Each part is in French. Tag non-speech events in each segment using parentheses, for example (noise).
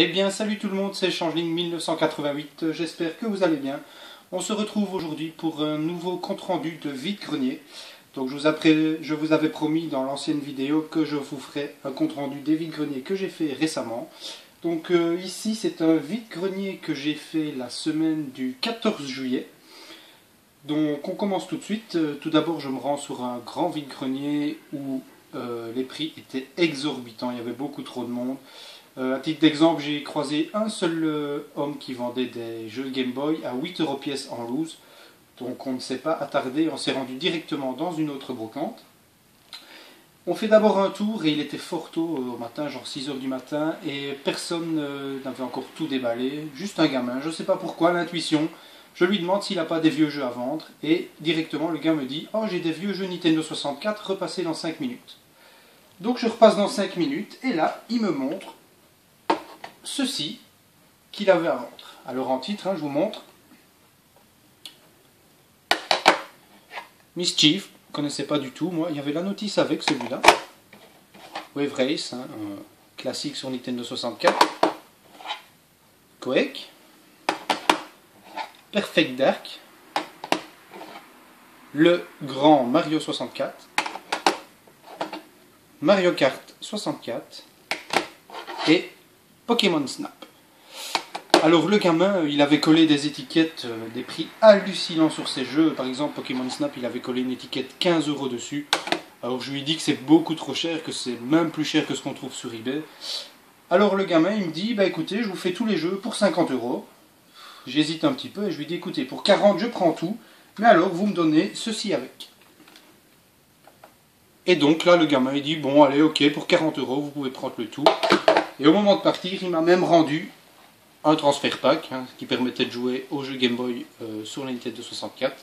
Eh bien, salut tout le monde, c'est Changeling 1988, j'espère que vous allez bien. On se retrouve aujourd'hui pour un nouveau compte-rendu de vide-grenier. Donc je vous, avais promis dans l'ancienne vidéo que je vous ferai un compte-rendu des vide-greniers que j'ai fait récemment. Donc euh, ici, c'est un vide-grenier que j'ai fait la semaine du 14 juillet. Donc on commence tout de suite. Euh, tout d'abord, je me rends sur un grand vide-grenier où euh, les prix étaient exorbitants, il y avait beaucoup trop de monde. Euh, à titre d'exemple, j'ai croisé un seul euh, homme qui vendait des jeux Game Boy à 8 euros pièce en loose. Donc on ne s'est pas attardé, on s'est rendu directement dans une autre brocante. On fait d'abord un tour et il était fort tôt au matin, genre 6 heures du matin, et personne n'avait encore tout déballé, juste un gamin, je ne sais pas pourquoi, l'intuition. Je lui demande s'il n'a pas des vieux jeux à vendre, et directement le gars me dit Oh, j'ai des vieux jeux Nintendo 64, repassez dans 5 minutes. Donc je repasse dans 5 minutes, et là, il me montre ceci qu'il avait à vendre. Alors en titre, hein, je vous montre. Mischief, ne connaissais pas du tout, moi. Il y avait la notice avec celui-là. Wave Race, hein, classique sur Nintendo 64. Quake. Perfect Dark. Le grand Mario 64. Mario Kart 64. Et Pokémon Snap. Alors le gamin, euh, il avait collé des étiquettes, euh, des prix hallucinants sur ses jeux. Par exemple, Pokémon Snap, il avait collé une étiquette 15 euros dessus. Alors je lui dis que c'est beaucoup trop cher, que c'est même plus cher que ce qu'on trouve sur eBay. Alors le gamin, il me dit, bah écoutez, je vous fais tous les jeux pour 50 euros. J'hésite un petit peu et je lui dis, écoutez, pour 40, je prends tout, mais alors vous me donnez ceci avec. Et donc là, le gamin, il dit, bon, allez, ok, pour 40 euros, vous pouvez prendre le tout. Et au moment de partir, il m'a même rendu un transfert pack hein, qui permettait de jouer au jeu Game Boy euh, sur la Nintendo 64.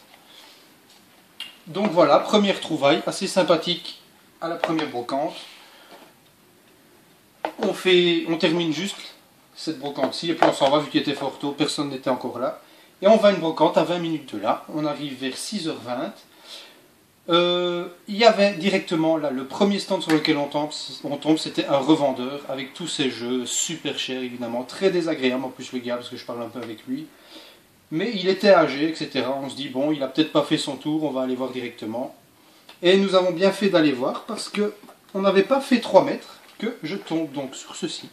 Donc voilà, première trouvaille, assez sympathique à la première brocante. On, fait, on termine juste cette brocante-ci, et puis on s'en va vu qu'il était fort tôt, personne n'était encore là. Et on va à une brocante à 20 minutes de là, on arrive vers 6h20. Euh, il y avait directement là le premier stand sur lequel on tombe, c'était un revendeur avec tous ces jeux super chers évidemment, très désagréable en plus le gars parce que je parle un peu avec lui. Mais il était âgé, etc. On se dit bon, il a peut-être pas fait son tour, on va aller voir directement. Et nous avons bien fait d'aller voir parce que on n'avait pas fait 3 mètres que je tombe donc sur ceci.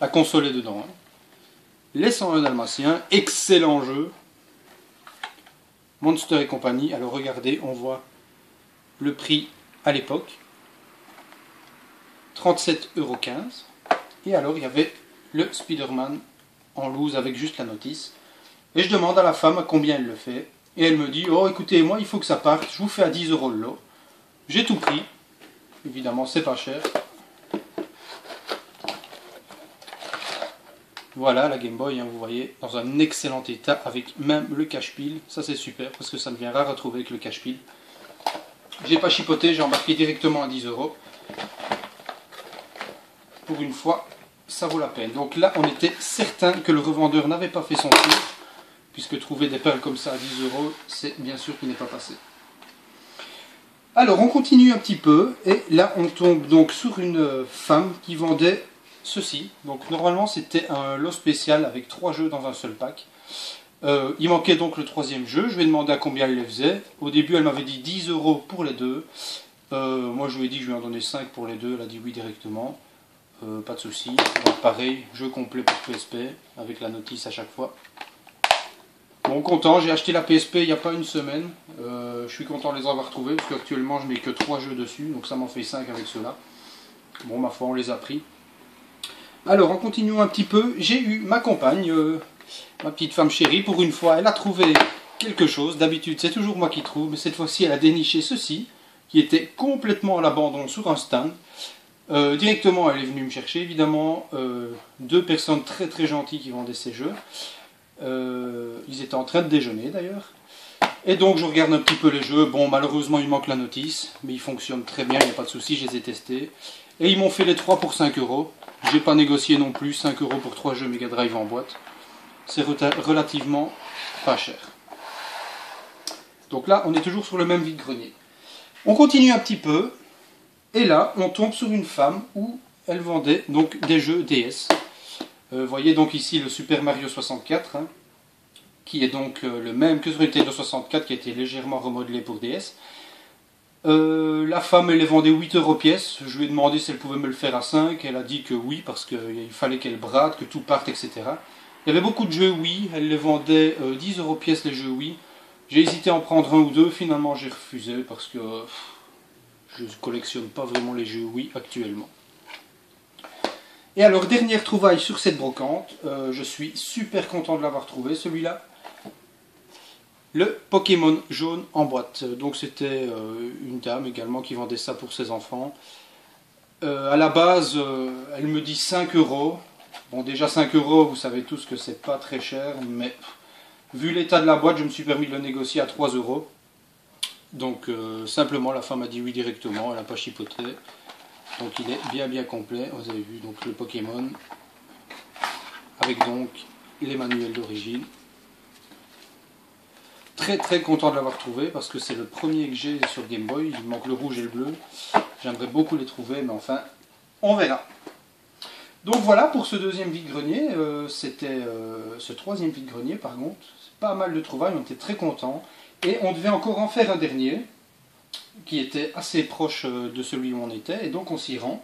La console est dedans. Hein. Les 101 Dalmatiens, excellent jeu, Monster et compagnie. Alors regardez, on voit le prix à l'époque. 37,15€. Et alors il y avait le Spider-Man en loose avec juste la notice. Et je demande à la femme combien elle le fait. Et elle me dit, oh écoutez, moi il faut que ça parte, je vous fais à 10 euros le lot. J'ai tout pris. Évidemment, c'est pas cher. Voilà la Game Boy, hein, vous voyez, dans un excellent état avec même le cache-pile. Ça c'est super parce que ça devient rare à trouver avec le cache-pile. J'ai pas chipoté, j'ai embarqué directement à 10 euros. Pour une fois, ça vaut la peine. Donc là, on était certain que le revendeur n'avait pas fait son tour, puisque trouver des perles comme ça à 10 euros, c'est bien sûr qu'il n'est pas passé. Alors on continue un petit peu, et là on tombe donc sur une femme qui vendait ceci. Donc normalement c'était un lot spécial avec trois jeux dans un seul pack. Euh, il manquait donc le troisième jeu. Je lui ai demandé à combien elle les faisait. Au début elle m'avait dit 10 euros pour les deux. Euh, moi je lui ai dit je lui en donnais 5 pour les deux. Elle a dit oui directement. Euh, pas de souci. pareil, jeu complet pour PSP avec la notice à chaque fois. Bon, content, j'ai acheté la PSP il n'y a pas une semaine. je suis content de les avoir trouvés parce qu'actuellement je mets que 3 jeux dessus, donc ça m'en fait 5 avec cela. Bon, ma foi, on les a pris. Alors, en continuant un petit peu, j'ai eu ma compagne, euh, ma petite femme chérie, pour une fois, elle a trouvé quelque chose. D'habitude, c'est toujours moi qui trouve, mais cette fois-ci, elle a déniché ceci, qui était complètement à l'abandon sur un stand. Euh, directement, elle est venue me chercher, évidemment, euh, deux personnes très très gentilles qui vendaient ces jeux. ils étaient en train de déjeuner d'ailleurs. Et donc je regarde un petit peu les jeux. Bon, malheureusement, il manque la notice, mais ils fonctionnent très bien, il n'y a pas de souci, je les ai testés. Et ils m'ont fait les trois pour 5 euros. J'ai pas négocié non plus 5 euros pour 3 jeux Mega Drive en boîte. C'est relativement pas cher. Donc là, on est toujours sur le même vide-grenier. On continue un petit peu, et là, on tombe sur une femme où elle vendait donc des jeux DS. Vous voyez donc ici le Super Mario 64, hein, qui est donc le même que sur Nintendo 64, qui a été légèrement remodelé pour DS. Euh, la femme, elle les vendait 8 euros pièce. Je lui ai demandé si elle pouvait me le faire à 5. Elle a dit que oui, parce qu'il fallait qu'elle brade, que tout parte, etc. Il y avait beaucoup de jeux oui. Elle les vendait 10 euh, euros pièce, les jeux oui. J'ai hésité à en prendre un ou deux. Finalement, j'ai refusé parce que je ne collectionne pas vraiment les jeux oui actuellement. Et alors, dernière trouvaille sur cette brocante. Euh, je suis super content de l'avoir trouvé, celui-là le Pokémon jaune en boîte. Donc c'était euh, une dame également qui vendait ça pour ses enfants. Euh, à la base, euh, elle me dit 5 euros. Bon, déjà 5 euros, vous savez tous que c'est pas très cher, mais vu l'état de la boîte, je me suis permis de le négocier à 3 euros. Donc simplement, la femme a dit oui directement, elle n'a pas chipoté. Donc il est bien bien complet. Vous avez vu donc le Pokémon avec donc les manuels d'origine très très content de l'avoir trouvé parce que c'est le premier que j'ai sur Game Boy. Il manque le rouge et le bleu. J'aimerais beaucoup les trouver, mais enfin, on verra. Donc voilà pour ce deuxième vide-grenier. Euh, c'était euh, ce troisième vide-grenier par contre. Pas mal de trouvailles, on était très contents. Et on devait encore en faire un dernier qui était assez proche euh, de celui où on était. Et donc on s'y rend.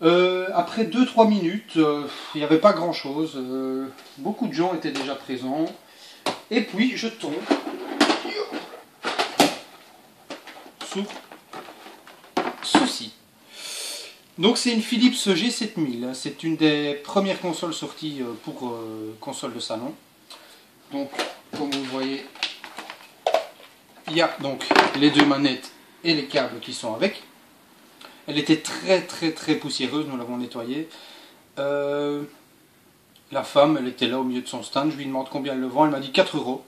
après 2-3 minutes, il n'y avait pas grand chose. beaucoup de gens étaient déjà présents. Et puis je tombe sur ceci. Donc c'est une Philips G7000, c'est une des premières consoles sorties euh, pour euh, console de salon. Donc comme vous voyez, il y a donc les deux manettes et les câbles qui sont avec. Elle était très très très poussiéreuse, nous l'avons nettoyée. Euh, la femme, elle était là au milieu de son stand, je lui demande combien elle le vend, elle m'a dit 4 euros.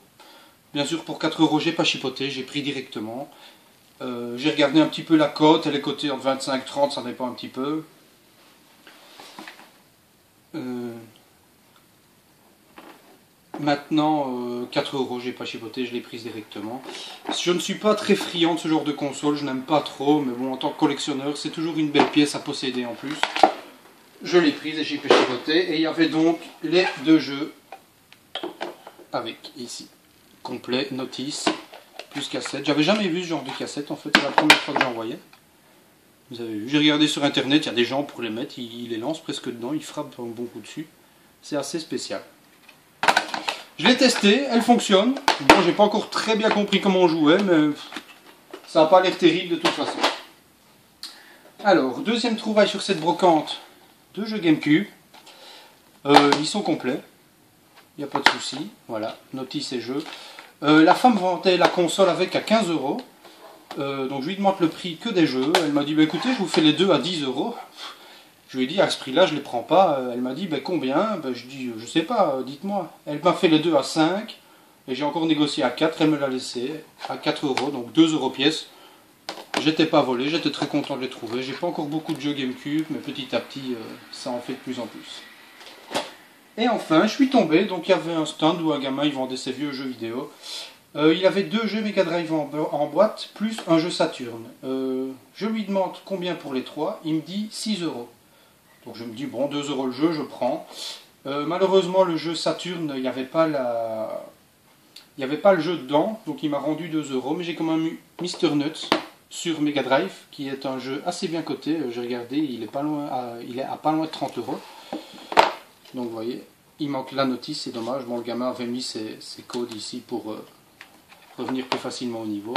Bien sûr, pour 4 euros, j'ai pas chipoté, j'ai pris directement. Euh, j'ai regardé un petit peu la cote, elle est cotée entre 25 et 30, ça dépend un petit peu. Euh, maintenant, 4 euh, euros, j'ai pas chipoté, je l'ai prise directement. Je ne suis pas très friand de ce genre de console, je n'aime pas trop, mais bon, en tant que collectionneur, c'est toujours une belle pièce à posséder en plus je l'ai prise et j'ai pu chipoter. Et il y avait donc les deux jeux avec ici, complet, notice, plus cassette. J'avais jamais vu ce genre de cassette en fait, c'est la première fois que j'en voyais. Vous avez vu, j'ai regardé sur internet, il y a des gens pour les mettre, ils, les lancent presque dedans, ils frappent un bon coup dessus. C'est assez spécial. Je l'ai testé, elle fonctionne. Bon, j'ai pas encore très bien compris comment on jouait, mais ça n'a pas l'air terrible de toute façon. Alors, deuxième trouvaille sur cette brocante, deux jeux GameCube. Euh, ils sont complets. Il n'y a pas de souci. Voilà, notice et jeux. Euh, la femme vendait la console avec à 15 euros. Euh, donc je lui demande le prix que des jeux. Elle m'a dit bah, écoutez, je vous fais les deux à 10 euros. Je lui ai dit à ce prix-là, je ne les prends pas. Elle m'a dit bah, combien? Bah, Je dis je sais pas, dites-moi. Elle m'a fait les deux à 5. Et j'ai encore négocié à 4. Elle me l'a laissé à 4 euros, donc 2 euros pièce. J'étais pas volé, j'étais très content de les trouver. J'ai pas encore beaucoup de jeux GameCube, mais petit à petit, euh, ça en fait de plus en plus. Et enfin, je suis tombé, donc il y avait un stand où un gamin il vendait ses vieux jeux vidéo. Euh, il avait deux jeux Mega Drive en, boîte, plus un jeu Saturn. Euh, je lui demande combien pour les trois, il me dit 6 euros. Donc je me dis, bon, 2 euros le jeu, je prends. malheureusement, le jeu Saturn, il n'y avait pas. Il avait pas le jeu dedans, donc il m'a rendu 2 euros, mais j'ai quand même eu Mr. Nuts, sur Mega Drive, qui est un jeu assez bien coté. Euh, j'ai regardé, il est, pas loin à, il est à pas loin de 30 euros. Donc vous voyez, il manque la notice, c'est dommage. Bon, le gamin avait mis ses, codes ici pour euh, revenir plus facilement au niveau.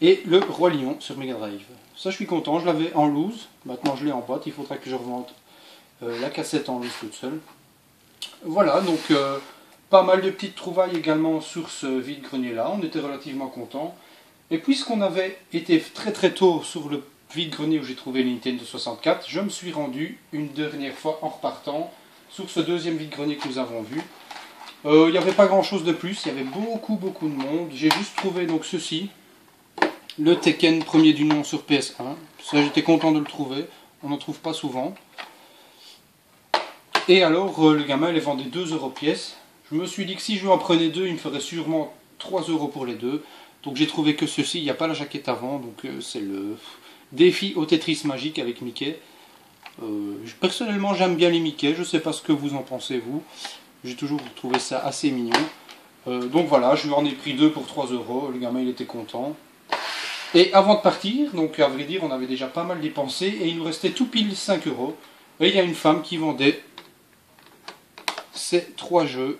Et le Roi Lion sur Mega Drive. Ça, je suis content, je l'avais en loose. Maintenant, je l'ai en boîte. Il faudra que je revende euh, la cassette en loose toute seule. Voilà, donc pas mal de petites trouvailles également sur ce vide-grenier là. On était relativement contents. Et puisqu'on avait été très très tôt sur le vide-grenier où j'ai trouvé une Nintendo 64, je me suis rendu une dernière fois en repartant sur ce deuxième vide-grenier que nous avons vu. Euh, il n'y avait pas grand chose de plus, il y avait beaucoup beaucoup de monde. J'ai juste trouvé donc ceci, le Tekken premier du nom sur PS1. Ça j'étais content de le trouver, on n'en trouve pas souvent. Et alors euh, le gamin les vendait 2 euros pièce. Je me suis dit que si je lui en prenais deux, il me ferait sûrement 3 euros pour les deux. Donc j'ai trouvé que ceci, il n'y a pas la jaquette avant, donc euh, c'est le défi au Tetris magique avec Mickey. Euh, personnellement, j'aime bien les Mickey. Je ne sais pas ce que vous en pensez, vous. J'ai toujours trouvé ça assez mignon. Euh, donc voilà, je lui en ai pris deux pour 3 euros. Le gamin, il était content. Et avant de partir, donc à vrai dire, on avait déjà pas mal dépensé et il nous restait tout pile 5 euros. Et il y a une femme qui vendait ces trois jeux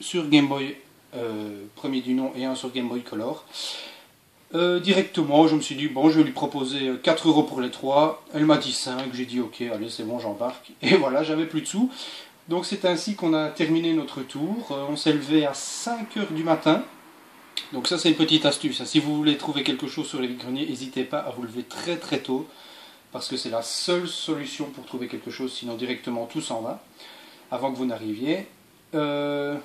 sur Game Boy premier du nom et un sur Game Boy Color. Euh, directement, je me suis dit, bon, je vais lui proposer 4 euros pour les trois. Elle m'a dit 5, j'ai dit, ok, allez, c'est bon, j'embarque. (laughs) Et voilà, j'avais plus de sous. Donc c'est ainsi qu'on a terminé notre tour. Euh, on s'est levé à 5 heures du matin. Donc ça c'est une petite astuce. Si vous voulez trouver quelque chose sur les greniers, n'hésitez pas à vous lever très très tôt. Parce que c'est la seule solution pour trouver quelque chose, sinon directement tout s'en va. Avant que vous n'arriviez. Euh,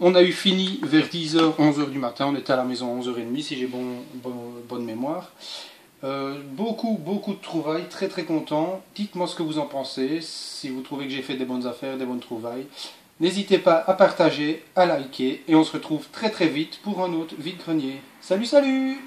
on a eu fini vers 10h, 11h du matin. On était à la maison à 11h30 si j'ai bon, bonne mémoire. Euh, beaucoup, beaucoup de trouvailles, très très content. Dites-moi ce que vous en pensez, si vous trouvez que j'ai fait des bonnes affaires, des bonnes trouvailles. N'hésitez pas à partager, à liker, et on se retrouve très très vite pour un autre vide-grenier. Salut, salut